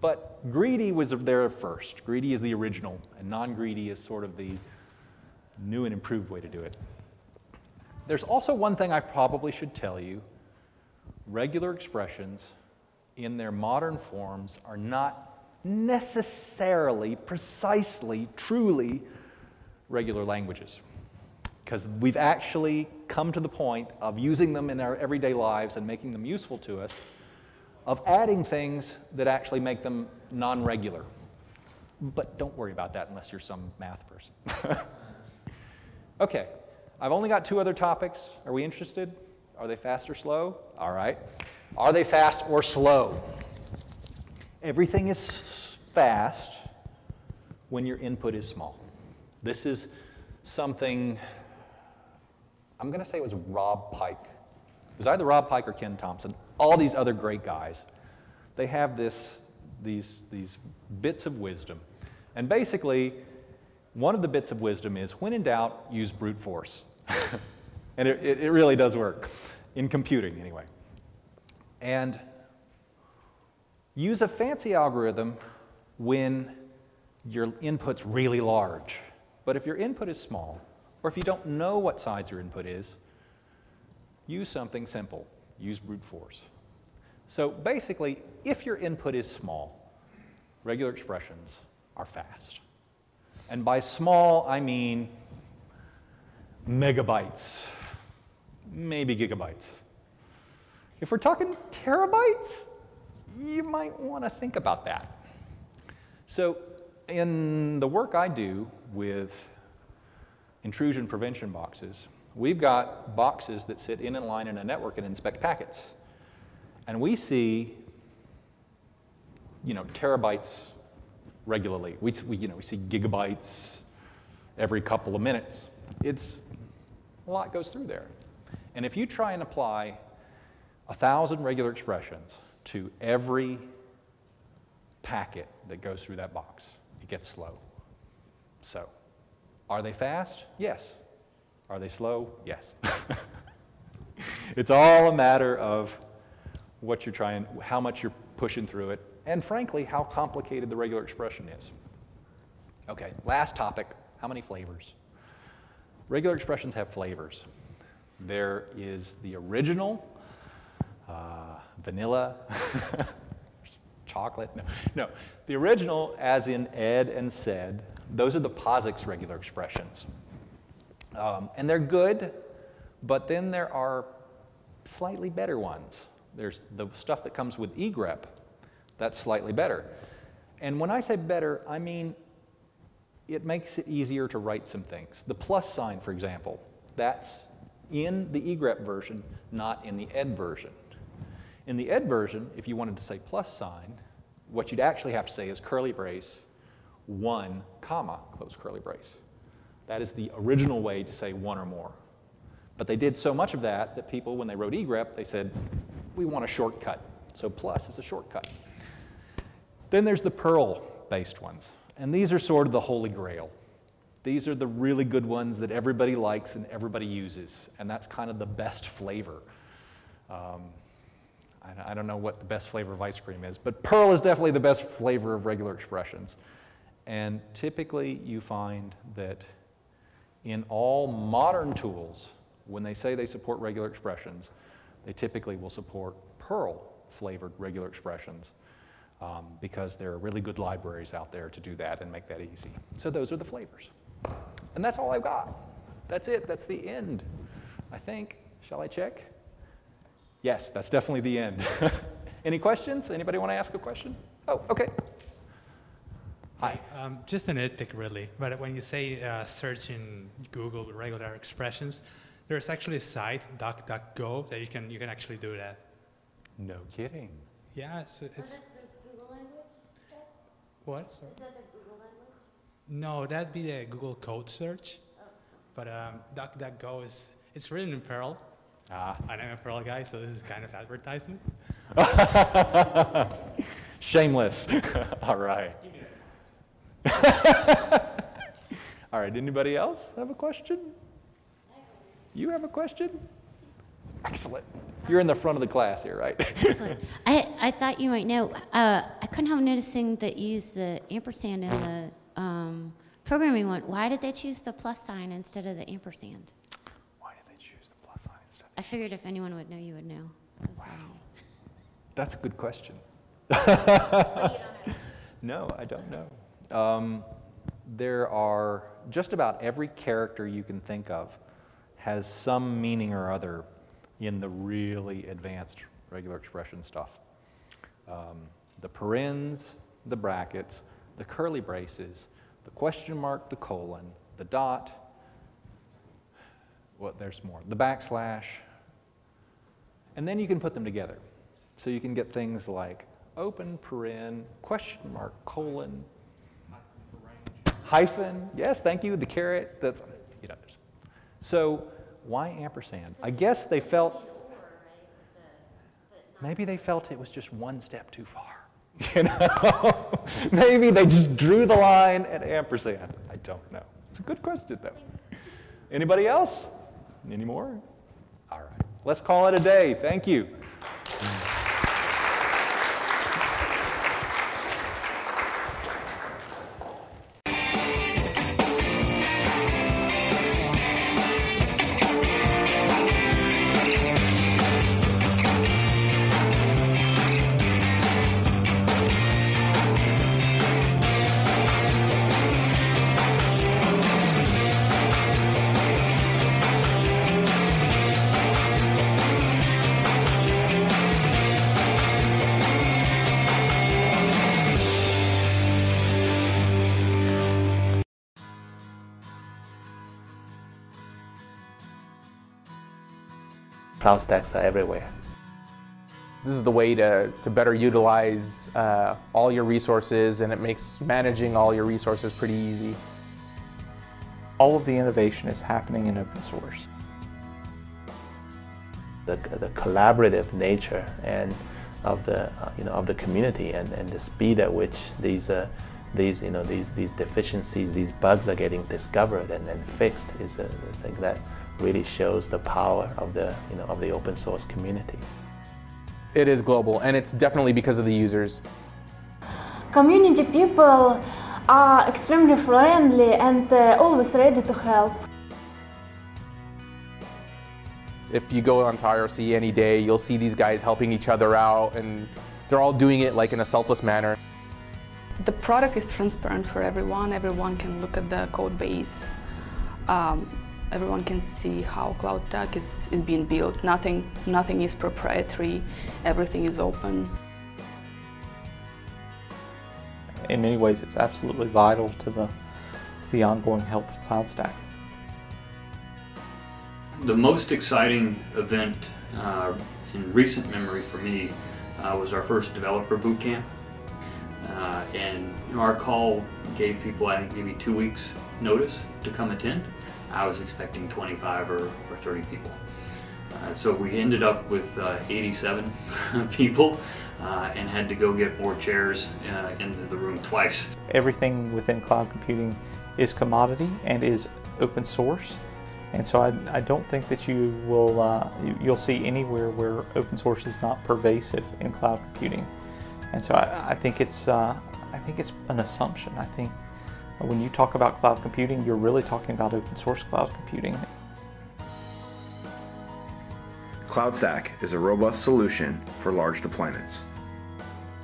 but greedy was there first. Greedy is the original, and non-greedy is sort of the new and improved way to do it. There's also one thing I probably should tell you. Regular expressions in their modern forms are not necessarily, precisely, truly regular languages. Because we've actually come to the point of using them in our everyday lives and making them useful to us, of adding things that actually make them non regular. But don't worry about that unless you're some math person. okay, I've only got two other topics. Are we interested? Are they fast or slow? All right. Are they fast or slow? Everything is fast when your input is small. This is something, I'm going to say it was Rob Pike. It was either Rob Pike or Ken Thompson. All these other great guys, they have this, these, these bits of wisdom. And basically, one of the bits of wisdom is when in doubt, use brute force. and it, it, it really does work, in computing anyway. And use a fancy algorithm when your input's really large. But if your input is small, or if you don't know what size your input is, use something simple. Use brute force. So basically, if your input is small, regular expressions are fast. And by small, I mean megabytes, maybe gigabytes. If we're talking terabytes, you might want to think about that. So in the work I do with intrusion prevention boxes, we've got boxes that sit in a line in a network and inspect packets. And we see, you know, terabytes regularly. We, we, you know, we see gigabytes every couple of minutes. It's, a lot goes through there. And if you try and apply a thousand regular expressions to every packet that goes through that box, it gets slow. So, are they fast? Yes. Are they slow? Yes. it's all a matter of what you're trying, how much you're pushing through it, and frankly, how complicated the regular expression is. Okay, last topic, how many flavors? Regular expressions have flavors. There is the original, uh, vanilla, chocolate, no, no. The original, as in ed and sed, those are the POSIX regular expressions. Um, and they're good, but then there are slightly better ones. There's the stuff that comes with egrep, that's slightly better. And when I say better, I mean it makes it easier to write some things. The plus sign, for example, that's in the egrep version, not in the ed version. In the ed version, if you wanted to say plus sign, what you'd actually have to say is curly brace, one, comma, close curly brace. That is the original way to say one or more. But they did so much of that that people, when they wrote egrep, they said, we want a shortcut. So plus is a shortcut. Then there's the Perl-based ones. And these are sort of the holy grail. These are the really good ones that everybody likes and everybody uses. And that's kind of the best flavor. Um, I, I don't know what the best flavor of ice cream is, but Perl is definitely the best flavor of regular expressions. And typically you find that in all modern tools, when they say they support regular expressions, they typically will support Perl flavored regular expressions um, because there are really good libraries out there to do that and make that easy. So those are the flavors. And that's all I've got. That's it. That's the end, I think. Shall I check? Yes, that's definitely the end. Any questions? Anybody want to ask a question? Oh, okay. Hi. Um, just an nitpick, really. But when you say uh, search in Google regular expressions, there's actually a site, DuckDuckGo, that you can you can actually do that. No kidding. Yeah, so Oh, it's that's the Google language? Is what? that the Google language? No, that'd be the Google code search. But um, DuckDuckGo is it's written in Perl. Ah. And I'm a Perl guy, so this is kind of advertisement. Shameless. All right. All right, anybody else have a question? You have a question? Excellent. You're in the front of the class here, right? Excellent. I, I thought you might know. Uh, I couldn't help noticing that you used the ampersand in the um, programming one. Why did they choose the plus sign instead of the ampersand? Why did they choose the plus sign instead? I figured if anyone would know, you would know. Why. That's a good question. No, I don't know. Um, there are just about every character you can think of has some meaning or other in the really advanced regular expression stuff. Um, the parens, the brackets, the curly braces, the question mark, the colon, the dot, what, there's more, the backslash, and then you can put them together. So you can get things like open paren, question mark, colon, hyphen, yes, thank you, the caret, that's, you know. So why ampersand? I guess they felt, maybe they felt it was just one step too far. You know, maybe they just drew the line at ampersand. I don't know. It's a good question though. Anybody else? Any more? All right, let's call it a day. Thank you. Cloud stacks are everywhere. This is the way to, to better utilize uh, all your resources and it makes managing all your resources pretty easy. All of the innovation is happening in open source. The, the collaborative nature and of the uh, you know of the community and, and the speed at which these uh, these, you know, these, these deficiencies, these bugs are getting discovered and then fixed is a, is like that really shows the power of the, you know, of the open source community. It is global, and it's definitely because of the users. Community people are extremely friendly and uh, always ready to help. If you go onto IRC any day, you'll see these guys helping each other out, and they're all doing it like in a selfless manner. The product is transparent for everyone. Everyone can look at the code base. Um, everyone can see how CloudStack is, is being built. Nothing, nothing is proprietary. Everything is open. In many ways, it's absolutely vital to the, to the ongoing health of CloudStack. The most exciting event uh, in recent memory for me uh, was our first developer boot camp. Uh, and you know, our call gave people, I think, maybe two weeks notice to come attend. I was expecting 25 or, or 30 people. Uh, so we ended up with uh, 87 people uh, and had to go get more chairs uh, into the room twice. Everything within cloud computing is commodity and is open source. And so I, I don't think that you will uh, you, you'll see anywhere where open source is not pervasive in cloud computing. And so I, I think it's uh, I think it's an assumption. I think when you talk about cloud computing, you're really talking about open source cloud computing. CloudStack is a robust solution for large deployments.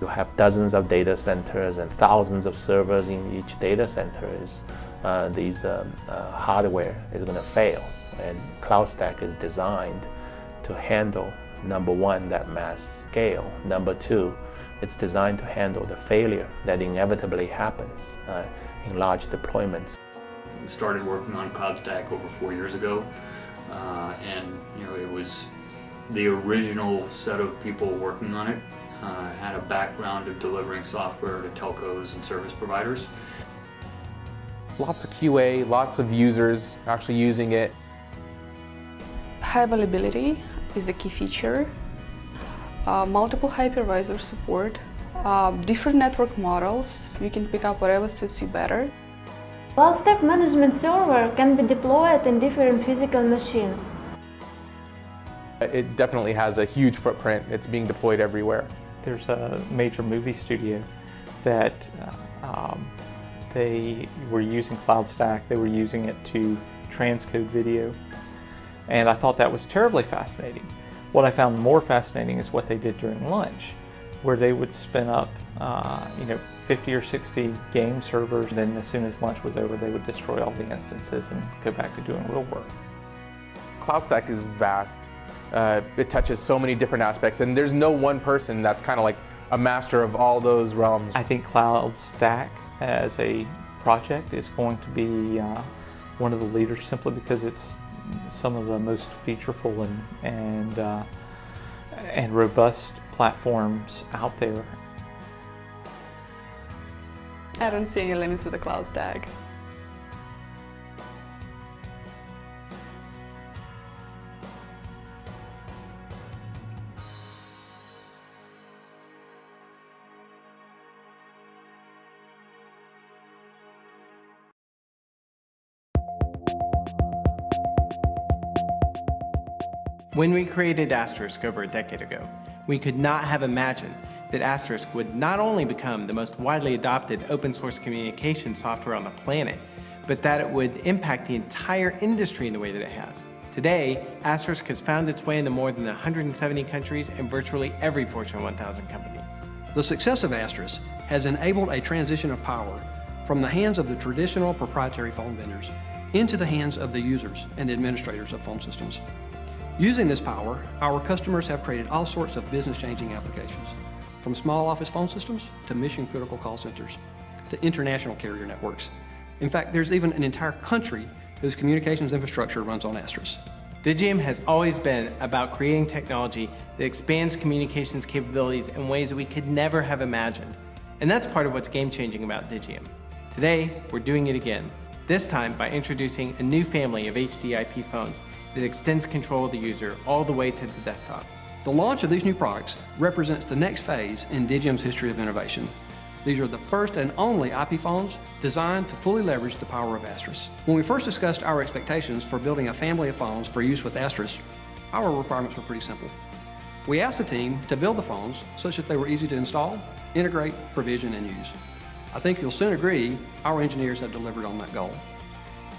You have dozens of data centers and thousands of servers in each data center. Is uh, these um, uh, hardware is going to fail, and CloudStack is designed to handle number one that mass scale. Number two, it's designed to handle the failure that inevitably happens uh, in large deployments. We started working on CloudStack over four years ago, uh, and you know it was the original set of people working on it uh, had a background of delivering software to telcos and service providers. Lots of QA, lots of users actually using it. High availability is the key feature. Uh, multiple hypervisor support, uh, different network models. You can pick up whatever suits you better. CloudStack Management Server can be deployed in different physical machines. It definitely has a huge footprint. It's being deployed everywhere. There's a major movie studio that uh, um, they were using CloudStack. They were using it to transcode video. And I thought that was terribly fascinating. What I found more fascinating is what they did during lunch, where they would spin up, uh, you know, 50 or 60 game servers. Then as soon as lunch was over, they would destroy all the instances and go back to doing real work. CloudStack is vast. Uh, it touches so many different aspects, and there's no one person that's kind of like a master of all those realms. I think CloudStack as a project is going to be uh, one of the leaders simply because it's some of the most featureful and and uh, and robust platforms out there. I don't see any limits to the CloudStack. When we created Asterisk over a decade ago, we could not have imagined that Asterisk would not only become the most widely adopted open source communication software on the planet, but that it would impact the entire industry in the way that it has. Today, Asterisk has found its way into more than 170 countries and virtually every Fortune 1000 company. The success of Asterisk has enabled a transition of power from the hands of the traditional proprietary phone vendors into the hands of the users and administrators of phone systems. Using this power, our customers have created all sorts of business-changing applications, from small office phone systems to mission-critical call centers to international carrier networks. In fact, there's even an entire country whose communications infrastructure runs on Asterisk. Digium has always been about creating technology that expands communications capabilities in ways we could never have imagined. And that's part of what's game-changing about Digium. Today, we're doing it again, this time by introducing a new family of HDIP phones that extends control of the user all the way to the desktop. The launch of these new products represents the next phase in Digium's history of innovation. These are the first and only IP phones designed to fully leverage the power of Asterisk. When we first discussed our expectations for building a family of phones for use with Asterisk, our requirements were pretty simple. We asked the team to build the phones such that they were easy to install, integrate, provision, and use. I think you'll soon agree our engineers have delivered on that goal.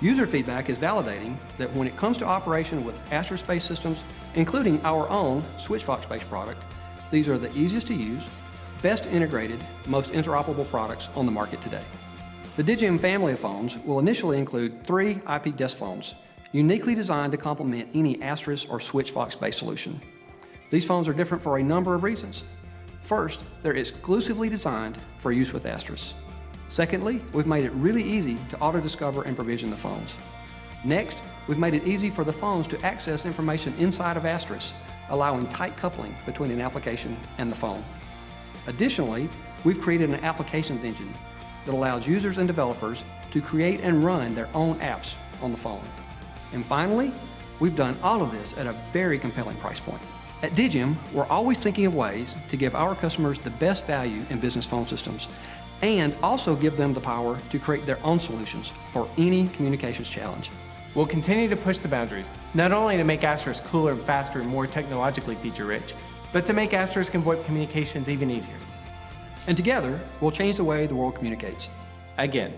User feedback is validating that when it comes to operation with Asterisk-based systems, including our own SwitchVox-based product, these are the easiest to use, best integrated, most interoperable products on the market today. The Digium family of phones will initially include three IP desk phones, uniquely designed to complement any Asterisk or SwitchVox-based solution. These phones are different for a number of reasons. First, they're exclusively designed for use with Asterisk. Secondly, we've made it really easy to auto-discover and provision the phones. Next, we've made it easy for the phones to access information inside of Asterisk, allowing tight coupling between an application and the phone. Additionally, we've created an applications engine that allows users and developers to create and run their own apps on the phone. And finally, we've done all of this at a very compelling price point. At Digium, we're always thinking of ways to give our customers the best value in business phone systems and also give them the power to create their own solutions for any communications challenge. We'll continue to push the boundaries, not only to make Asterisk cooler, faster, and more technologically feature-rich, but to make Asterisk and VoIP communications even easier. And together, we'll change the way the world communicates. Again,